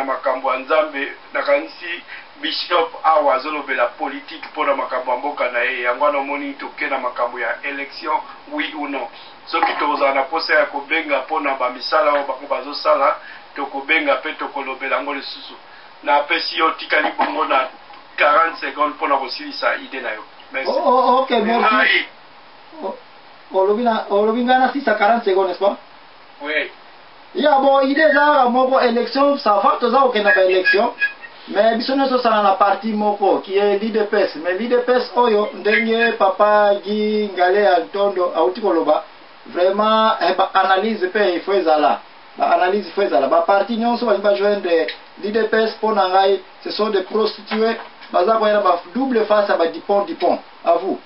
na makambo ya nzambe nakanisi bishop awa azolobela politike mpo na makambo ya mboka na ye yango wana omoni toke na makambo ya election oui ou non soki tokozala na mposa ya kobenga mpo na bamisala oyo bango bazosala tokobenga mpe tokolobela yango lisusu napesi yo tikali bongo na 40 seconde mpo na kosilisa ide na yo merci oh, oh, oh, okay, merci. olobi ngai na 6 40 seconde n'est-ce pas Ya bo idee eza kaka moko election ça va toza kokenda ba election mais biso nyonso osana na parti moko qui est l'idps mais l'idps oyo ndenge papa Guy Ngale ya Ntondo auti koloba vraiment eh, ba analyse pe il faut ezala ba analyse il faut ezala ba parti nyonso balingi ba joindre l'idps mpo na ngai ce sont des prostituées baza koya na ba double face ya ba dipon dipon à vous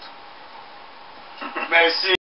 Merci.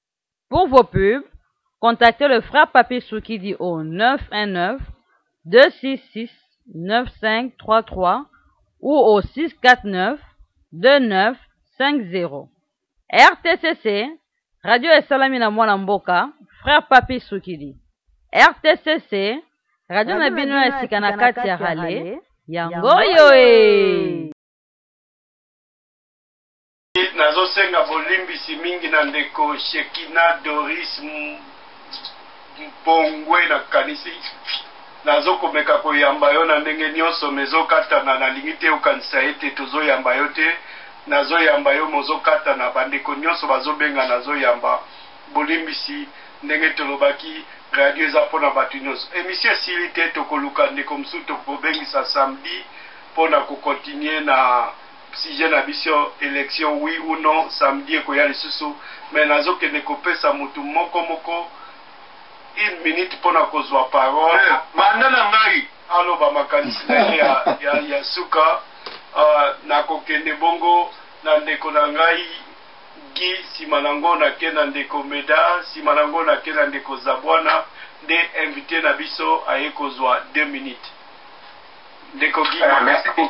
Pour vos pubs, contactez le frère Papy Soukidi au 919 266 9533 ou au 649 2950. RTCC, Radio Esalami na Mwana Mboka, frère Papy Soukidi. RTCC, Radio na bino ya sika na kati ya rale, yango yo ee! Nazo senga bolimbisi mingi na ndeko Shekina Doris Mpongwe na kanisi nazo komeka koyamba yo na ndenge nionso mais ezo katana na lingi te okanisa ete tozo yamba yo te nazo yamba yo mais ozo katana ba ndeko nionso bazo benga nazo yamba bolimbisi ndenge tolobaki radio eza pona batu nionso emission esili te tokoluka ndeko mosusu tokobengisa samedi pona ko continuer na Sujet na biso election oui ou non samedi ekoya lisusu mais nazo kende kopesa mutu moko moko une minute pona kozua parole eh, banda na ngai aloba makanisi na ye ya, ya, ya suka uh, nakokende bongo na ndeko na ngai gi nsima na yango nake na ndeko meda nsima na yango nake na ndeko zabwana nde invité na biso aye kozwa 2 minutes ndeko gi eh,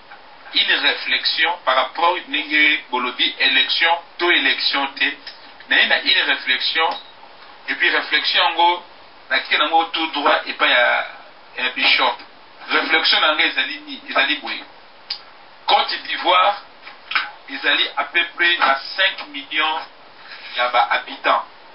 une reflexion par rapport ndenge bolobi election to election te naye na une reflexion et puis reflexion yango nake nango tout droit epai ya ya bishop reflexion na nga ezali nini ezali boye cote d'ivoire ezali à peu près na 5 millions ya ba habitants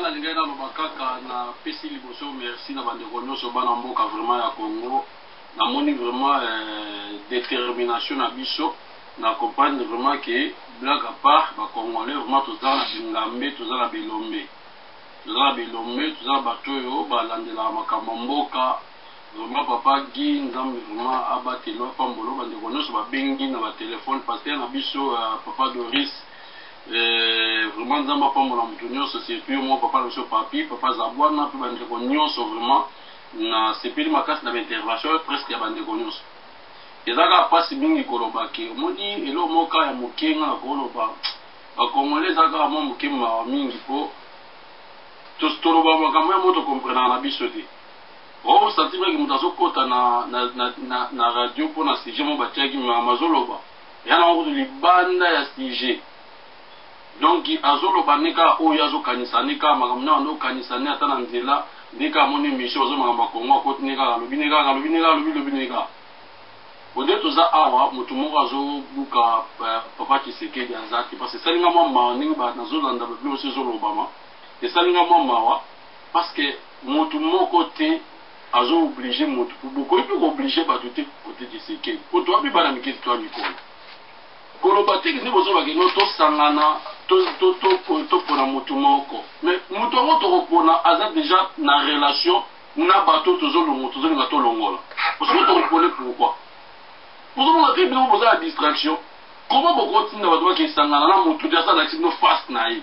Nga na lingaki na loba kaka na pesi liboso merci na ba ndeko nioso bana mboka vraiment ya Congo na moni vraiment eh, determination na biso na comprendre vraiment que blague à part ba congolais vraiment toza na bingambe toza na bilombe toza na bilombe toza na bato oyo balandelaka makambo ya mboka vraiment papa gi nzambe vraiment abatelo apambolo bandeko nyonso babengi na batelefone paster na biso uh, papa doris Eh, vraiment nzambe apambola moto nyonso surtout yo moko papa loso papi papa zabwana mpe bandeko nyonso vraiment nasepeli makasi na baintervention presque ya bandeko nyonso eza kaka mpasi mingi koloba ke omoni eloko moko kaka ya moke nga na koloba bakongole eza kaka mwa moke mawa mingi mpo toloba makambo ya moto komprenaka na biso te osantimaki moto azokota na radio mpo na sujet mo batiaki mazoloba Ya nanga kutu libanda ya sujet donc azo loba nde kaka oyo ye azo kanisa nde kaka makambo nde abandi ko kanisa nde ata na nzela nde kaka amoni emission bazo makambo ya Congo akoti nde kaka alobi nde kaka alobi nde kaka alobi lobi nde kaka po nde toza awa motu moko azo buka eh, papa Tshisekedi aza te parce que esali nga mwa mawa ndenge ba nazo landa ba biloko ezo lobama esali nga mwa mawa parce que motu moko te Azo oblige mutu po bokoki pe ko oblige batu te cote kisekedi po toa pe bana mike te toa mikolo koloba te kende bozoba ke no tosangana topona mutu moko me mutu yango tokopona aza deja na relation na bato tozolongo tozolinga tolongola osoko tokopone pourquoi bozomona te bino boza na distraction koma bokotinda bato bakesangana na mutu te asalakisi bino face na ye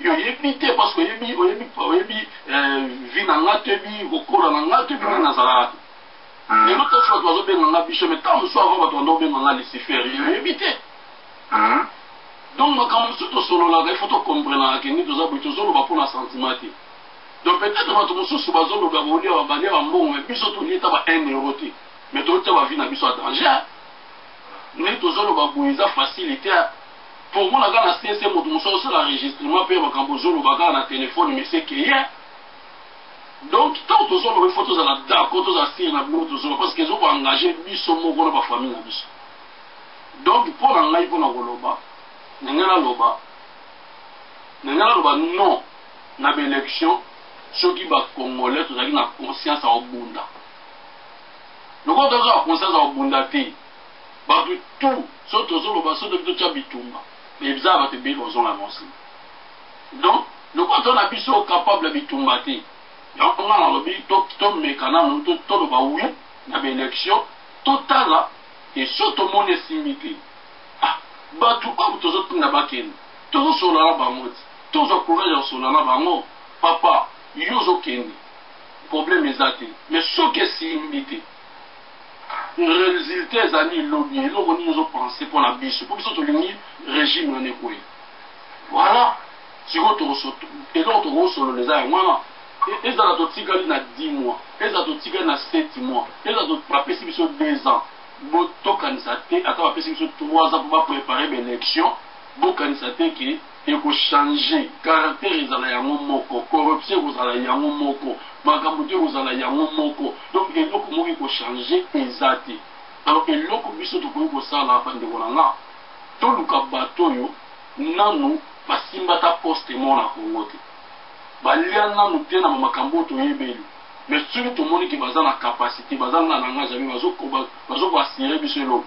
yo oyebi te parce que oyebi oyebi oyebi euh, vie na nga te bi kokola na nga te bino nazalaka te hmm. lelo to soki bazobenga nga biso me ntango mosusu avant bato banda kobenga nga lucifer yo oyebi te hmm. donc makambo mosusu tosololaka ifo tokomprenaka kenge toza boye tozoloba mpo na sentiment te donc peut-être bato mosusu bazoloba bolia babalia bambongo me biso tolie ta ba 1 euro te mais toyota bavi na biso ya danger nde tozoloba boye eza facilité Tomona kaka na CC moto mosusu azosala enregistrement mpe ya makambo ozoloba kaka na telefone mese keye. Donc ntango tozoloba ifo tozala d'accord tozala sire na biloko tozoloba parce que ezo koengage biso moko na bafamille na biso. Donc mpo na ngai mpo na koloba na ngai naloba na ngai naloba non na baelection soki bacongolais tozalaki na conscience ya kobunda lokola tozala conscience ya kobunda te Batu tout soki tozo loba soki toki totia bitumba ebza ya batu ebele bazo l'annonce donc lokola toza na biso capable ya bitumba te yango nga nalobi to meka nanu to loba oui na ba election to tala et soki to moni esimbi te ah batu oyo tozo tinda ba kende tozo solola na bango ti to zwa courage ya kosolola na bango papa yo ozo kende problème eza te mais soki esimbi te Resultat ezali lobi eloko nini ozo pense pona biso po biso tolingi regime wana ekweya voila sikoyo tokoso eloko tokosolola eza yango wana e, ezala totikali na 10 mois ezala totikali na 7 mois ezala bapesi biso 2 ans bo tokanisa te ata bapesi biso 3 ans po ba prepare ba election bokanisa te ke Eko changer, caractère ezala yango moko, corruption ekozala yango moko, makambo tout ekozala yango moko, donc eloko moko eko changer eza te. Alors eloko biso tokoki kosala ba ndeko na nga, toluka bato oyo nanu basimba ata poste moko na Congo te, balia nanu te na ba makambo oyo toyebeli, mais soki tomoni que baza na capacite, baza nga na nga jamais, bazo ko assurer biso eloko.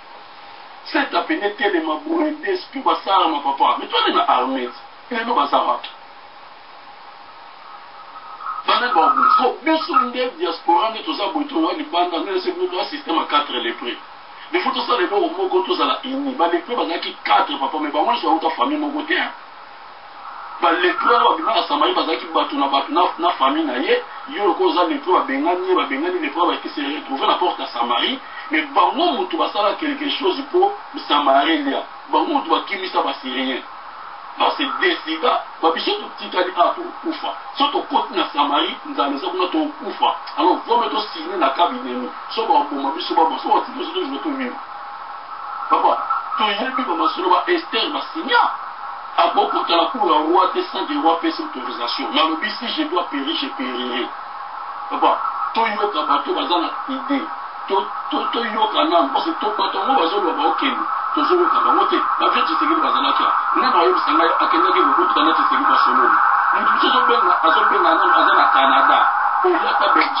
Cette appelle etelema boye d'esprit basalama papa mais toi na armete lelo baza wapi bana baobunda so biso nde diaspora nde toza boye toza libanda nde se bino système à 4 les prix il faut tosala eloko moko tozala uni balepre bazalaki 4 papa mais bango nyonso bauta famille moko te Ba lepre wana babima na Samarie bazalaki bato na bato na, na famille na ye. Yo lokola oza lepre, babengani ye, babengani lepre wana, bayaki se retrouver na porte ya Samarie, mais bango moto basala quelque chose mpo Samarie elia, bango moto bakimisa ba Syriens ba se decida ba biso totikali a tokufa so tokoti na Samarie nzala eza kuna tokufa alors vome to signe na kabinemi so baboma biso baboma so batiki biso tozwa toviva Papa toyebi ba masolo ba Esther ba signa ako kota na cour ya roi te sans que roi apesa autorisation na lobi si je dois perir je perirai papa toyoka bato baza na idee toyoka nano parce que bato yango bazoloba baokende tozoyoka bango te bavie tshisekedi bazalaki a nani ayebisa ngai akendaki lokuta na tshisekedi basololi moto mosusu azobenga azobenga nano aza na canada oyaka belgi